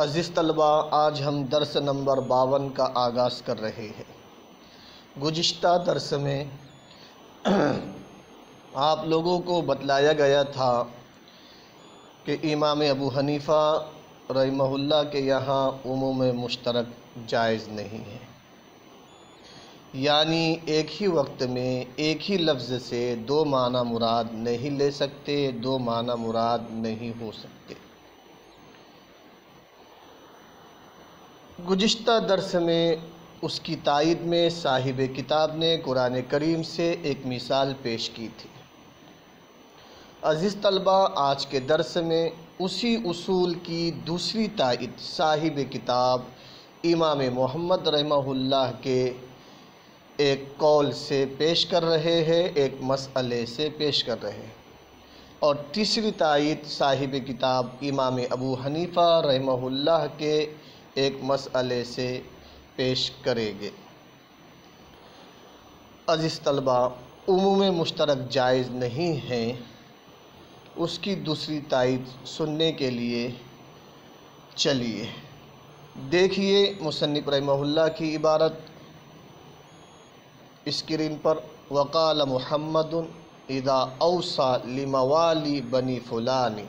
अज़ीज़ तलबा, आज हम दरस नंबर बावन का आगाज़ कर रहे हैं। गुज्श्ता दरस में आप लोगों को बतलाया गया था कि इमाम अबू हनीफ़ा रहीमहुल्लाह के यहाँ उमूम मुश्तरक जायज़ नहीं है। यानी एक ही वक्त में एक ही लफ्ज़ से दो माना मुराद नहीं ले सकते, दो माना मुराद नहीं हो सकते। गुज्श्ता दरस में उसकी तायद में साहिब किताब ने कुरान करीम से एक मिसाल पेश की थी। अज़ीज़ तलबा आज के दरस में उसी उसूल की दूसरी तायद साहिब किताब इमाम मोहम्मद रहमहुल्लाह के एक कौल से पेश कर रहे हैं, एक मसले से पेश कर रहे हैं। और तीसरी तायद साहिब किताब इमाम अबू हनीफ़ा रहमहुल्लाह के एक मसले से पेश करेंगे। अज़ीज़ तलबा, उमूम मुश्तरक जायज़ नहीं हैं। उसकी दूसरी तायद सुनने के लिए चलिए। देखिए मुसनफ़ रहमहुल्लाह की इबारत। स्क्रीन पर, वक़ाल मुहम्मद इदा अवसा लिमवाली बनी फ़ुलानी।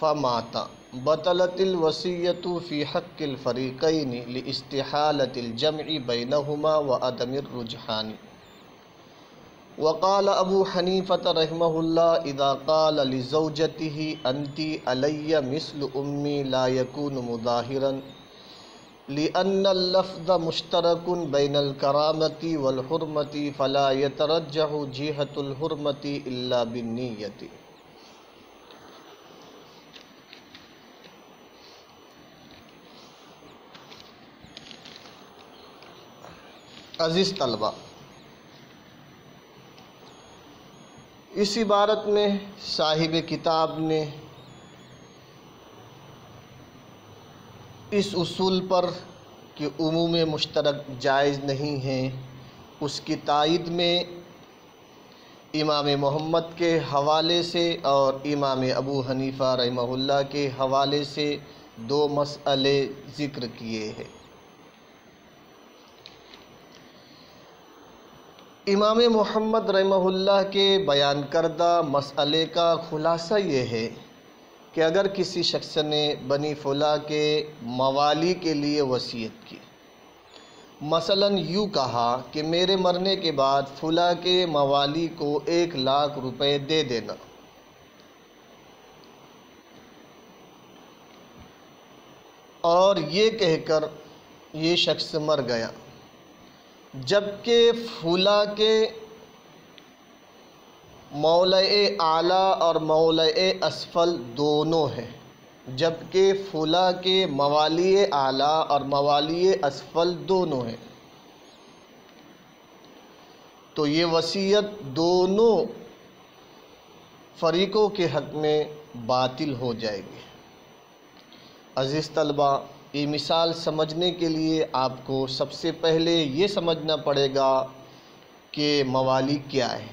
फ़माता बतलतिल वसीयतु फ़ी हक़्क़िल फ़रीक़ैनि लिइस्तिहालतिल जम'i बैनहुमा व अदमिर रुजहानी वक़ाल अबू हनीफ़त रहमहुल्ला इदा क़ाल लिज़ौजतिही अंती अलय्य मिस्ल उम्मी ला यकून मुदाहिरन लिअन्न लफ्ज़ मुश्तरकुन बैनल करामती वल हुर्मती फ़ला यतरज्जहु जिहतुल हुर्मती इल्ला अज़ीज़ तलबा। इस इबारत में साहिब किताब ने इस उसूल पर कि उमूम मुश्तरक जायज़ नहीं है, उसकी तायद में इमाम मोहम्मद के हवाले से और इमाम अबू हनीफ़ा रहमहुल्लाह के हवाले से दो मसले ज़िक्र किए हैं। इमाम मोहम्मद रहमहुल्लाह के बयान करदा मसले का ख़ुलासा ये है कि अगर किसी शख्स ने बनी फुला के मवाली के लिए वसीयत की, मसलन यूँ कहा कि मेरे मरने के बाद फुला के मवाली को एक लाख रुपए दे देना। और ये कहकर ये शख्स मर गया। जबकि फूला के मौल आला और मौल असफल दोनों हैं, जबकि फूला के मवाली आला और मवाली असफल दोनों हैं। तो ये वसीयत दोनों फरीक़ों के हक़ में बातिल हो जाएगी। अज़ीज़ तलबा ये मिसाल समझने के लिए आपको सबसे पहले ये समझना पड़ेगा कि मवाली क्या है।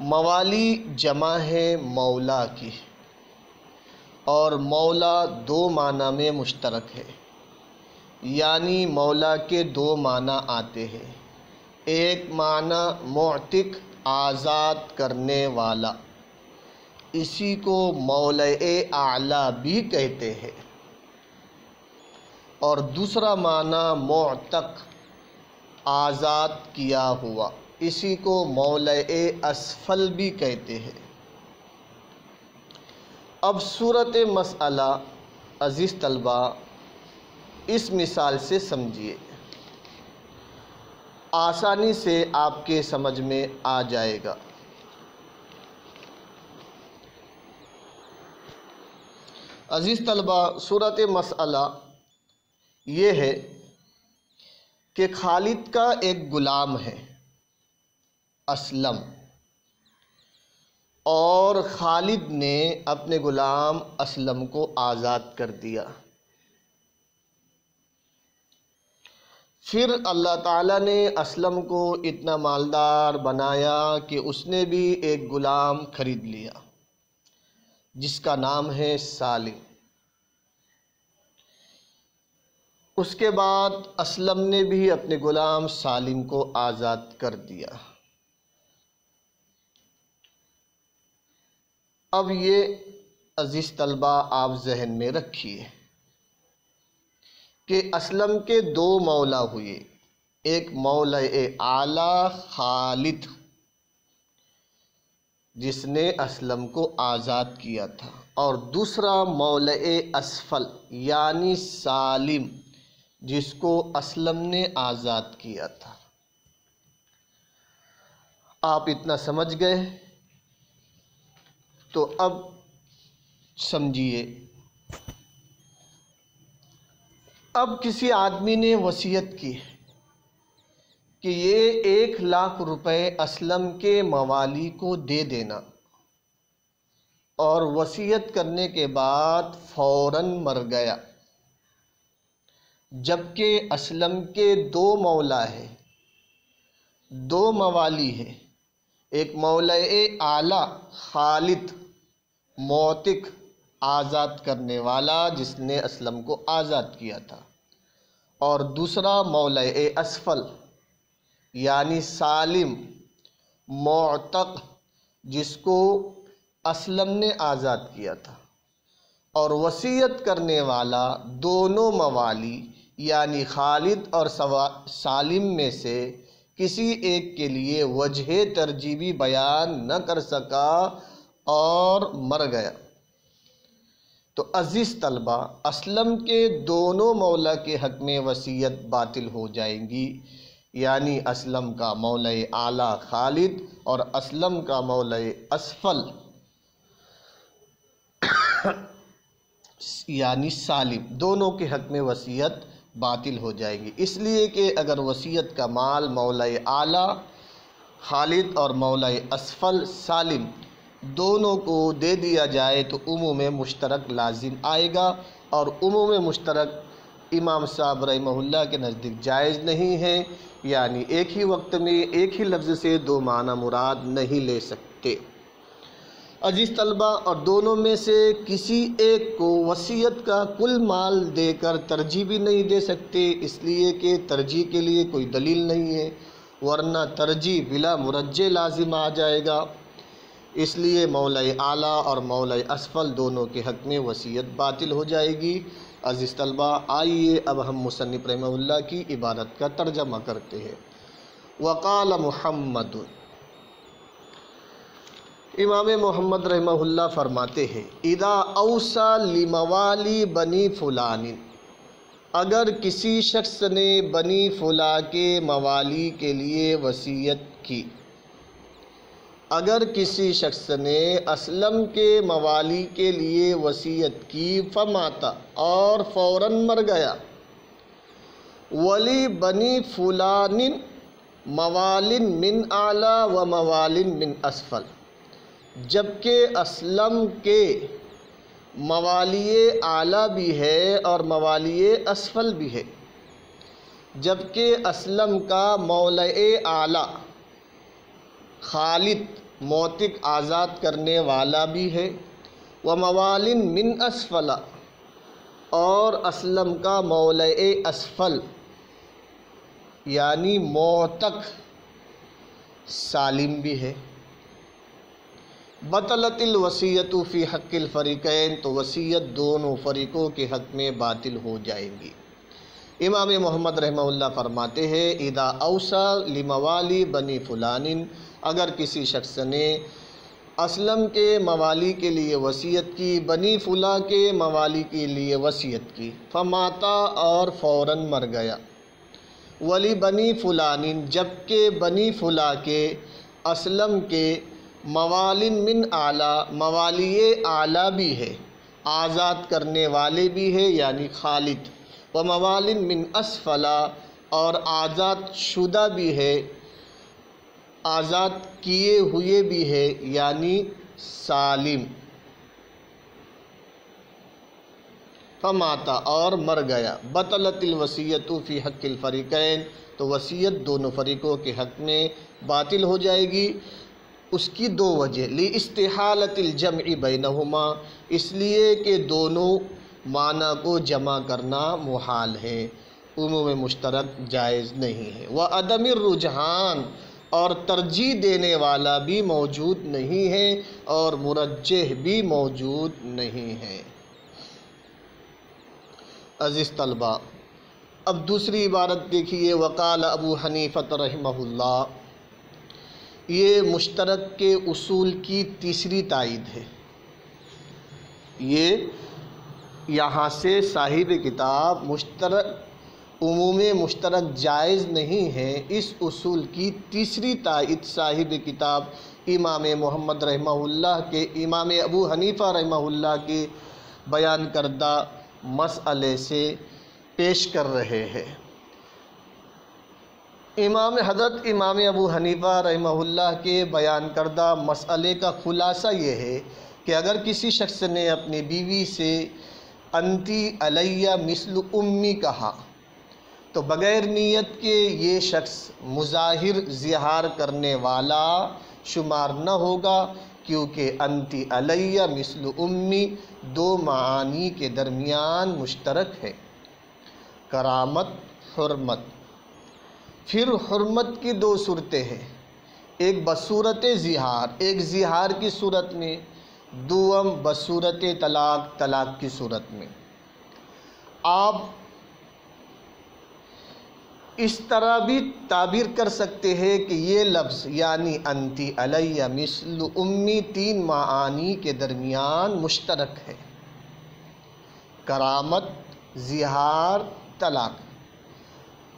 मवाली जमा है मौला की और मौला दो माना में मुश्तरक है। यानी मौला के दो माना आते हैं। एक माना मोतिक आज़ाद करने वाला। इसी को मौला आला भी कहते हैं। और दूसरा माना मोतक आज़ाद किया हुआ। इसी को मौल असफल भी कहते हैं। अब सूरत मसला अज़ीज़ तलबा, इस मिसाल से समझिए। आसानी से आपके समझ में आ जाएगा। अज़ीज़ तलबा, सूरत मसला ये है कि खालिद का एक ग़ुलाम है, असलम। और खालिद ने अपने ग़ुलाम असलम को आज़ाद कर दिया। फिर अल्लाह ताला ने असलम को इतना मालदार बनाया कि उसने भी एक ग़ुलाम ख़रीद लिया, जिसका नाम है सालिम। उसके बाद असलम ने भी अपने ग़ुलाम सालिम को आज़ाद कर दिया। अब ये अज़ीज़ तलबा आप जहन में रखिए कि असलम के दो मौला हुए। एक मौल आला खालिद, जिसने असलम को आज़ाद किया था, और दूसरा मौल असफल, यानी सालिम। जिसको असलम ने आज़ाद किया था। आप इतना समझ गए? तो अब समझिए। अब किसी आदमी ने वसीयत की कि ये एक लाख रुपए असलम के मवाली को दे देना और वसीयत करने के बाद फ़ौरन मर गया। जबकि असलम के दो मौला है। दो मवाली है। एक मौला आला, खालिद, मोतिक, आज़ाद करने वाला, जिसने असलम को आज़ाद किया था। और दूसरा मौला असफल, यानी सालिम, मोतक, जिसको असलम ने आज़ाद किया था। और वसीयत करने वाला दोनों मवाली यानी खालिद और सालिम में से किसी एक के लिए वजह तरजीबी बयान न कर सका और मर गया। तो अज़ीज़ तलबा, असलम के दोनों मौला के हक़ में वसीयत बातिल हो जाएँगी। यानी असलम का मौल आला खालिद और असलम का मौल असफल, यानी सालिम, दोनों के हक़ में वसीयत बातिल हो जाएगी। इसलिए कि अगर वसीयत का माल मौला आला, खालिद और मौला असफल, सालिम दोनों को दे दिया जाए तो उमूम मुश्तरक लाजिम आएगा और उमूम मुश्तरक इमाम साहब रहमहुल्ला के नज़दीक जायज़ नहीं है। यानी एक ही वक्त में एक ही लफ्ज़ से दो माना मुराद नहीं ले सकते। अज़ीज़ तलबा और दोनों में से किसी एक को वसीयत का कुल माल देकर तरजीह भी नहीं दे सकते, इसलिए कि तरजीह के लिए कोई दलील नहीं है, वरना तरजीह बिला मुरज्जे लाजिम आ जाएगा। इसलिए मौल आला और मौल असफल दोनों के हक़ में वसीयत बातिल हो जाएगी। अज़ीज़ तलबा, आइए अब हम मुसनफ़ रहमल्ला की इबादत का तर्जमा करते हैं। वक़ाल महमद इमाम मोहम्मद रहमल्ला फरमाते हैं, इदा अवसा लिमवाली बनी फ़ुलानी। अगर किसी शख्स ने बनी फ़ुला के मवाली के लिए वसीयत की, अगर किसी शख्स ने असलम के मवाली के लिए वसीयत की फमाता और फ़ौर मर गया। वली बनी फुलानिन, मवालिन मिन आला व मवालिन मिन असफल। जबकि असलम के मवाली आला भी है और मवाली असफल भी है। जबकि असलम का मौल आला खालिद मोतिक आज़ाद करने वाला भी है। व मवालिन मिन असफला और असलम का मौल असफल यानी मोतक सालिम भी है। बतलतिल वसीयत फ़ी हक़िल फ़रीक़ैन तो वसीयत दोनों फ़रीक़ों के हक़ में बातिल हो जाएँगी। इमाम मोहम्मद रहमल्ला फरमाते हैं, इदा अवसा लिमवाली बनी फ़ुलानिन, अगर किसी शख्स ने असलम के मवाली के लिए वसीयत की, बनी फ़ुला के मवाली के लिए वसीयत की, फमाता और फ़ौर मर गया। वली बनी फ़ुलानिन, जबकि बनी फ़ुला के असलम के मवालिन मिन आला मवाली आला भी है, आज़ाद करने वाले भी है, यानी खालिद। व मवालिन मिन असफला, और आज़ाद शुदा भी है, आज़ाद किए हुए भी है, यानी सालिम। फमाता, और मर गया। बतलतिल वसीयत फ़ी हक़िल फ़रीक़ैन तो वसीयत दोनों फरीक़ों के हक़ में बातिल हो जाएगी। उसकी दो वजह, ली इस्तेहालतिल जमई बैनहुमा, इसलिए कि दोनों माना को जमा करना मुहाल है, उमूम मुश्तरक जायज़ नहीं है। वह अदम रुझान, और तरजीह देने वाला भी मौजूद नहीं है, और मुरजह भी मौजूद नहीं है। अज़ीज़ तलबा, अब दूसरी इबारत देखिए, वकाल अबू हनीफ़त रहमहुल्ला ये मुश्तरक के उसूल की तीसरी तायद है। ये यहाँ से साहिब किताब मुश्तरक, उमूम मुश्तरक जायज़ नहीं है। इस उसूल की तीसरी तायद साहिब किताब इमाम मोहम्मद रहमहुल्लाह के, इमाम अबू हनीफ़ा रहमहुल्लाह के बयान करदा मसले से पेश कर रहे हैं। इमाम हज़रत इमाम अबू हनीफ़ा रहमहुल्लाह के बयान करदा मसले का ख़ुलासा ये है कि अगर किसी शख्स ने अपनी बीवी से अंती अलैया मिसल उम्मी कहा तो बग़ैर नीयत के ये शख्स मुजाहिर ज़िहार करने वाला शुमार न होगा, क्योंकि अंती अलैया मिसल उम्मी दो मानी के दरमियान मुश्तरक है। करामत, हरमत। फिर हरमत की दो सूरतें हैं। एक बसूरत ज़िहार, एक ज़िहार की सूरत में दुम बसूरत तलाक तलाक की सूरत में। आप इस तरह भी ताबीर कर सकते हैं कि ये लफ्ज़, यानी अंती अलैया मिसल उम्मी तीन मानी के दरमियान मुश्तरक है। करामत, ज़िहार, तलाक।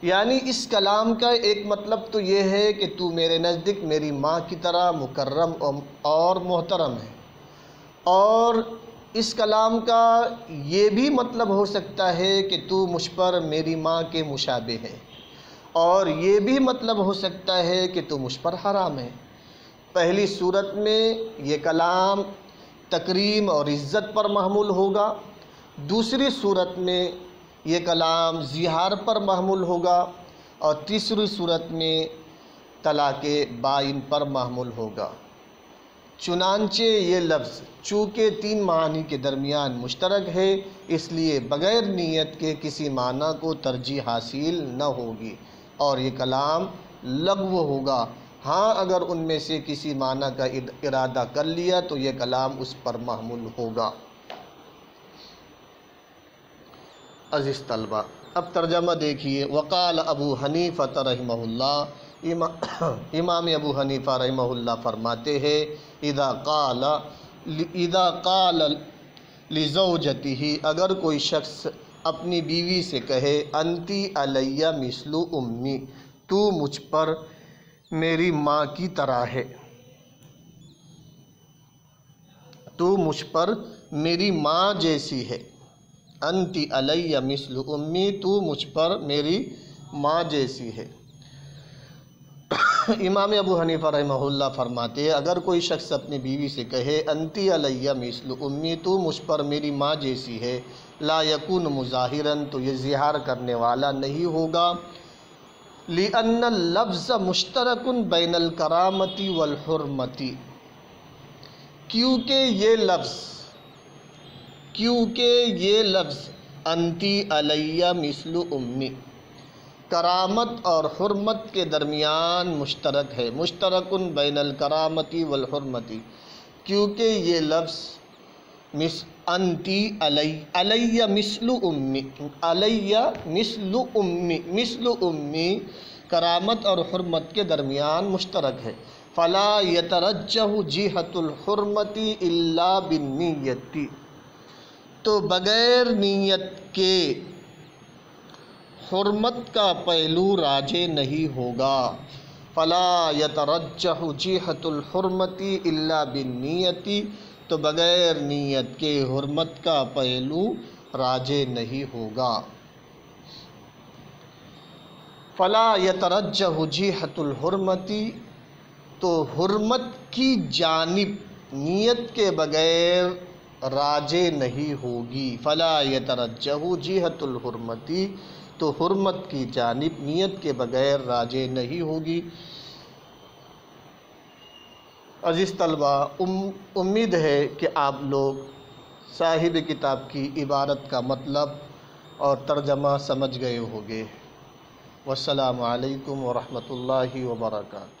यानी इस कलाम का एक मतलब तो ये है कि तू मेरे नज़दीक मेरी माँ की तरह मुकर्रम और मोहतरम है। और इस कलाम का ये भी मतलब हो सकता है कि तू मुझ पर मेरी माँ के मुशाबे है। और ये भी मतलब हो सकता है कि तू मुझ पर हराम है। पहली सूरत में ये कलाम तकरीम और इज़्ज़त पर महमूल होगा। दूसरी सूरत में ये कलाम जिहार पर महमूल होगा और तीसरी सूरत में तलाक़ बाइन पर महमूल होगा। चुनानचे ये लफ्ज़ चूँकि तीन मानी के दरमियान मुश्तरक है, इसलिए बग़ैर नीयत के किसी माना को तरजीह हासिल न होगी और ये कलाम लघव होगा। हाँ अगर उनमें से किसी माना का इरादा कर लिया तो ये कलाम उस पर महमूल होगा। अज़ीज़ तलबा। अब तर्जमा देखिए वकाल अबू हनीफ़त रहमहुल्ला। इमा, इमाम अबू हनीफ़ा रहमहुल्ला फरमाते हैं इदा काल इदा काल लिजौजती ही अगर कोई शख्स अपनी बीवी से कहे अंती अलैया मिसलू उम्मी तू मुझ पर मेरी माँ की तरह है। तू मुझ पर मेरी माँ जैसी है। अंति अलैया मिसल उम्मी, तू मुझ पर मेरी माँ जैसी है। इमाम अबू हनीफ़ा रहमहुल्लाह फरमाते हैं, अगर कोई शख्स अपनी बीवी से कहे, अंति अलैया मिसल उम्मी, तू मुझ पर मेरी माँ जैसी है, ला यकून मुजाहिरन तो ये जिहार करने वाला नहीं होगा। लिअन लफ्ज़ मुश्तरकन बैन करामती वलहरमती क्योंकि ये लफ्ज़ क्योंकि ये लफ्ज़, अंती अलैया मिसलु उम्मी करामत और हरमत के दरमियान मुश्तरक है। मुश्तरकन बैन करामती वलहरमती क्योंकि ये लफ्ज़, मिस अंती अलैया मिसलु उम्मी, अलैया मिसलु उम्मी मिसलु उम्मी करामत और हरमत के दरमियान मुश्तरक है। फ़ला यतरजह जिहतुलहरमती इल्ला बिन्नीयती तो बग़ैर नीयत के हरमत का पहलू राजे नहीं होगा। फ़ला यतरजह जिहतुलहरमती बिन बिन्नीयती तो बग़ैर नीयत के हरमत का पहलू राजे नहीं होगा। फ़ला यतरजह जिहतुलहरमती तो हरमत की जानब नीयत के बग़ैर राजे नहीं होगी फ़ला यतरजह जिहतुलहरमती तो हरमत की जानिब नीयत के बग़ैर राजे नहीं होगी अज़ीज़ तलबा उम, उम्मीद है कि आप लोग साहिब किताब की इबारत का मतलब और तर्जमा समझ गए होंगे वसलामकुम वरहमतुल्लाहि वबरकातुहू